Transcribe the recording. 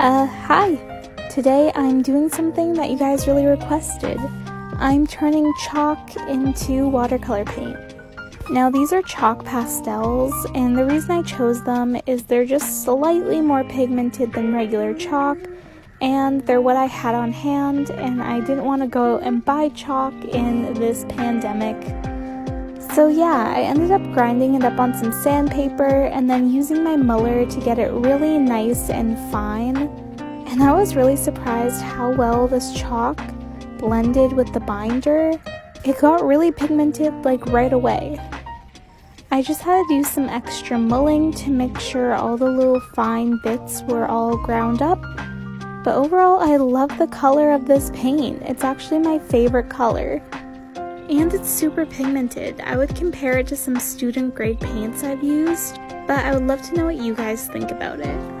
Uh, hi! Today I'm doing something that you guys really requested. I'm turning chalk into watercolor paint. Now, these are chalk pastels, and the reason I chose them is they're just slightly more pigmented than regular chalk, and they're what I had on hand, and I didn't want to go and buy chalk in this pandemic. So, yeah, I ended up grinding it up on some sandpaper and then using my muller to get it really nice and fine. And I was really surprised how well this chalk blended with the binder. It got really pigmented like right away. I just had to do some extra mulling to make sure all the little fine bits were all ground up. But overall, I love the color of this paint. It's actually my favorite color. And it's super pigmented. I would compare it to some student grade paints I've used, but I would love to know what you guys think about it.